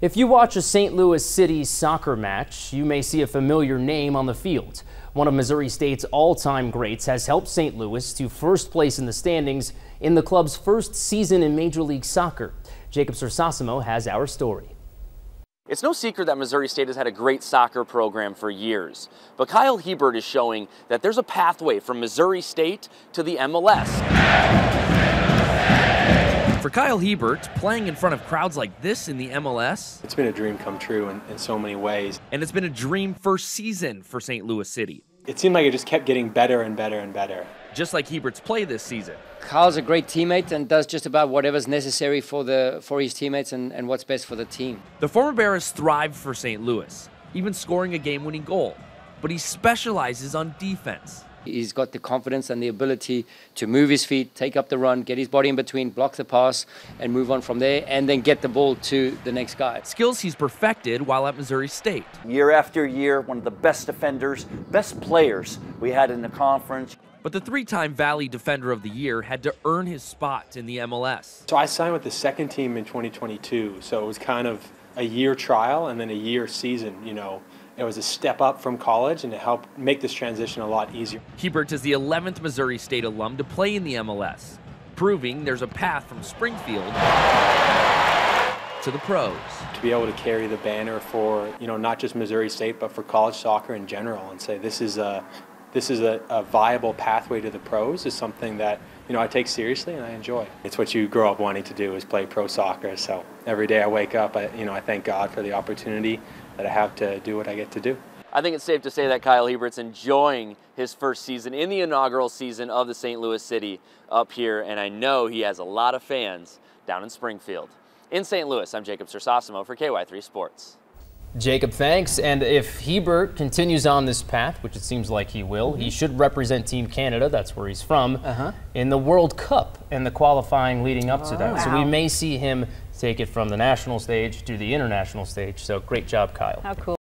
If you watch a St. Louis City soccer match, you may see a familiar name on the field. One of Missouri State's all-time greats has helped St. Louis to first place in the standings in the club's first season in Major League Soccer. Jacob Sersosimo has our story. It's no secret that Missouri State has had a great soccer program for years, but Kyle Hiebert is showing that there's a pathway from Missouri State to the MLS. For Kyle Hiebert, playing in front of crowds like this in the MLS, it's been a dream come true in, in so many ways. And it's been a dream first season for St. Louis City. It seemed like it just kept getting better and better and better. Just like Hiebert's play this season. Kyle's a great teammate and does just about whatever's necessary for the for his teammates and, and what's best for the team. The former Bear has thrived for St. Louis, even scoring a game-winning goal. But he specializes on defense. He's got the confidence and the ability to move his feet, take up the run, get his body in between, block the pass, and move on from there, and then get the ball to the next guy. Skills he's perfected while at Missouri State. Year after year, one of the best defenders, best players we had in the conference. But the three time Valley Defender of the Year had to earn his spot in the MLS. So I signed with the second team in 2022, so it was kind of a year trial and then a year season, you know it was a step up from college and it helped make this transition a lot easier. Hiebert is the 11th Missouri State alum to play in the MLS, proving there's a path from Springfield to the pros. To be able to carry the banner for, you know, not just Missouri State, but for college soccer in general and say this is a, this is a, a viable pathway to the pros is something that, you know, I take seriously and I enjoy. It's what you grow up wanting to do is play pro soccer. So every day I wake up, I, you know, I thank God for the opportunity that I have to do what I get to do. I think it's safe to say that Kyle Hiebert's enjoying his first season in the inaugural season of the St. Louis City up here, and I know he has a lot of fans down in Springfield. In St. Louis, I'm Jacob Sersosimo for KY3 Sports. Jacob, thanks. And if Hiebert continues on this path, which it seems like he will, mm -hmm. he should represent Team Canada, that's where he's from, uh -huh. in the World Cup and the qualifying leading up oh, to that. Wow. So we may see him take it from the national stage to the international stage. So great job, Kyle. How cool.